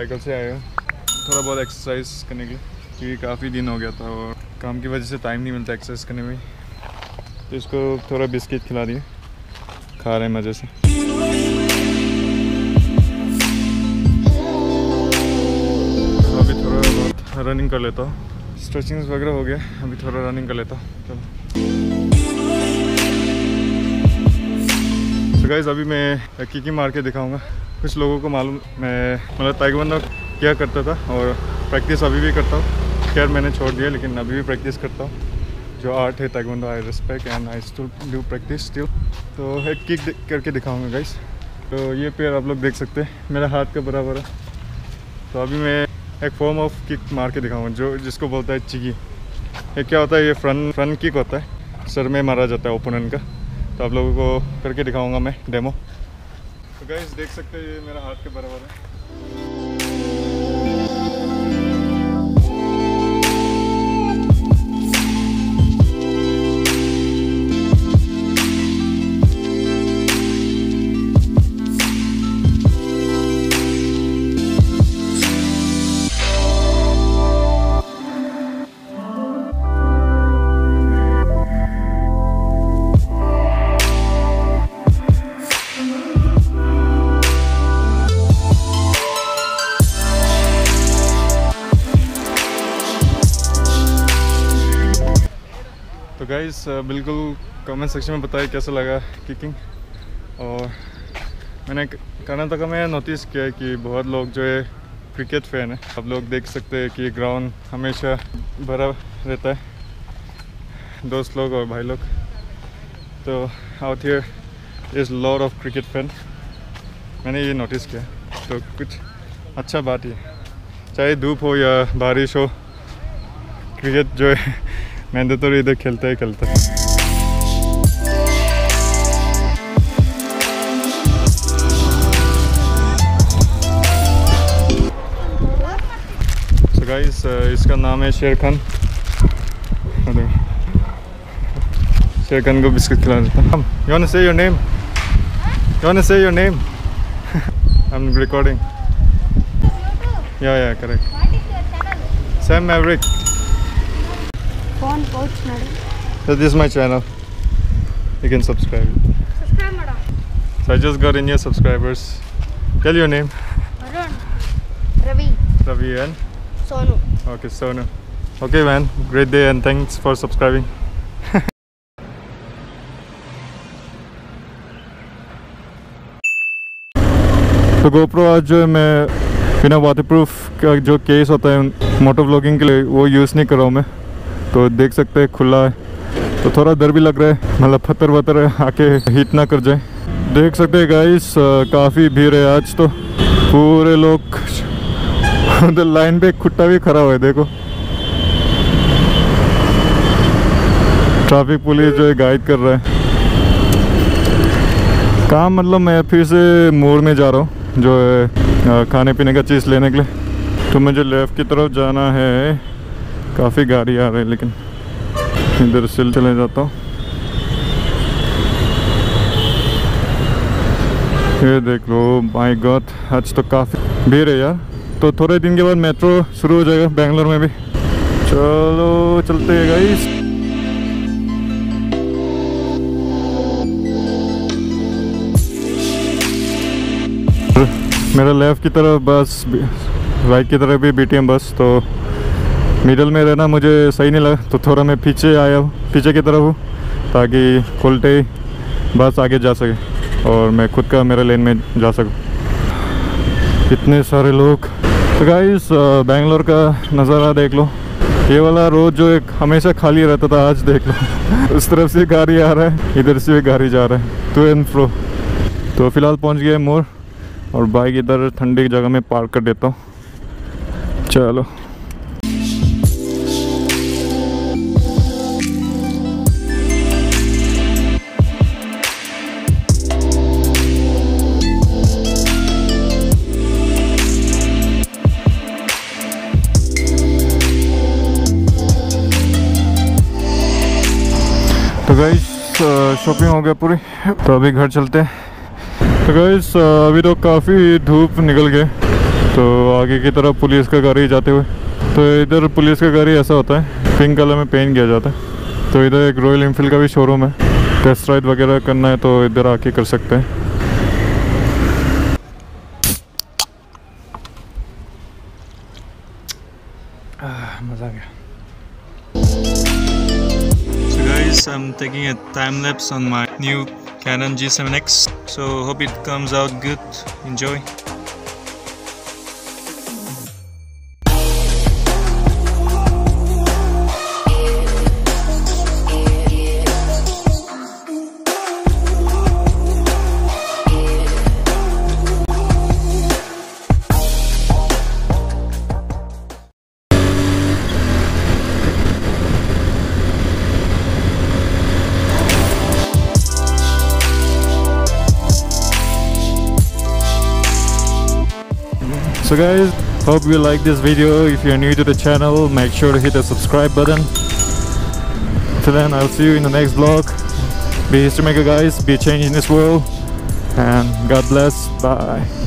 Cycle से आया हूँ। थोड़ा बहुत एक्सरसाइज करने के लिए, क्योंकि काफ़ी दिन हो गया था और काम की वजह से टाइम नहीं मिलता एक्सरसाइज करने में। तो इसको थोड़ा बिस्किट खिला दिए, खा रहे हैं मज़े से। तो अभी थोड़ा बहुत रनिंग कर लेता हूँ। स्ट्रेचिंग वगैरह हो गया, अभी थोड़ा रनिंग कर लेता हूँ। चलो। तो गाइज़ अभी मैं किकी मार के दिखाऊँगा। कुछ लोगों को मालूम, मैं मतलब ताइगवान क्या करता था और प्रैक्टिस अभी भी करता हूँ। खैर, मैंने छोड़ दिया, लेकिन अभी भी प्रैक्टिस करता हूँ। जो आर्ट है ताइगवान I respect and I still do practice still तो एक किक करके दिखाऊँगा गाइस तो ये पेड़ आप लोग देख सकते हैं। मेरा हाथ का बराबर है। तो अभी मैं एक फॉर्म ऑफ़ किक मार के दिखाऊँगा, जो जिसको बोलता है चिगी। ये क्या होता है, ये फ्रंट फ्रंट किक होता है। सर में मारा जाता है ओपोनेंट का। तो आप लोगों को करके दिखाऊँगा मैं डेमो गाइस देख सकते हैं ये मेरा हाथ के बराबर है गाइस बिल्कुल कमेंट सेक्शन में बताइए कैसा लगा किकिंग और मैंने कर्नाटका में नोटिस किया कि बहुत लोग जो है क्रिकेट फ़ैन है। आप लोग देख सकते हैं कि ग्राउंड हमेशा भरा रहता है, दोस्त लोग और भाई लोग। तो out here is lot of cricket fan मैंने ये नोटिस किया तो कुछ अच्छा बात है चाहे धूप हो या बारिश हो क्रिकेट जो है मैंडेटरी इधर खेलता ही खेलता। है uh, इसका नाम है शेर खान। शेर खान को बिस्किट खिला देता हूँ। You say your name you want say your name I am recording yeah yeah correct Sam Maverick Phone pouch madam. So this is my channel. You can subscribe. Subscribe madam. So I just got in your subscribers. Tell your name. Varun. Ravi. Ravi and Sonu. okay Sonu. Okay man, great day and thanks for subscribing. तो GoPro आज जो है मैं बिना waterproof का जो case होता है मोटो व्लॉगिंग के लिए वो यूज़ नहीं कर रहा हूँ मैं तो देख सकते हैं, खुला है। तो थोड़ा डर भी लग रहा है मतलब पत्थर वत्थर आके हिट ना कर जाए। देख सकते हैं गाइस काफ़ी भीड़ है आज तो। पूरे लोग लाइन पे एक खुट्टा भी हुआ है, देखो। ट्रैफ़िक पुलिस जो है गाइड कर रहा है। काम मतलब मैं फिर से मोड़ में जा रहा हूँ, जो है खाने पीने का चीज़ लेने के लिए। तो मुझे लेफ़्ट की तरफ़ जाना है। काफ़ी गाड़ी आ रही है, लेकिन इधर से चले जाता हूँ। ये देख लो माय गॉड आज तो काफ़ी भीड़ है यार। तो थोड़े दिन के बाद मेट्रो शुरू हो जाएगा, बेंगलोर में भी। चलो, चलते हैं गाइस मेरा लेफ़्ट की तरफ़ बस राइट की तरफ़ भी बीटीएम बस तो मिडल में रहना मुझे सही नहीं लगा तो थोड़ा मैं पीछे आया हूँ, पीछे की तरफ़ हूँ, ताकि खुलते ही बस आगे जा सके और मैं खुद का मेरे लेन में जा सकूँ। इतने सारे लोग। तो गाइस बेंगलोर का नज़ारा देख लो। ये वाला रोड जो एक हमेशा खाली रहता था, आज देख लो। उस तरफ़ से गाड़ी आ रहा है, इधर से भी गाड़ी जा रहा है। टू एंड फ्रो तो फ़िलहाल पहुँच गए मोर, और बाइक इधर ठंडी जगह में पार्क कर देता हूँ। चलो। तो गाइस शॉपिंग हो गया पूरी तो अभी घर चलते हैं। तो गाइस अभी तो काफ़ी धूप निकल गए तो आगे की तरफ़ पुलिस का गाड़ी जाते हुए। तो इधर पुलिस का गाड़ी ऐसा होता है, पिंक कलर में पेंट किया जाता है। तो इधर एक रॉयल इनफील्ड का भी शोरूम है टेस्ट राइड वगैरह करना है तो इधर आके कर सकते हैं। मज़ा आ गया। Guys, I'm taking a time lapse on my new Canon G7X. So hope it comes out good. Enjoy. So guys, hope you like this video. If you're new to the channel, make sure to hit the subscribe button. Till then, I'll see you in the next vlog. Be history maker guys, be in this world. And God bless. Bye.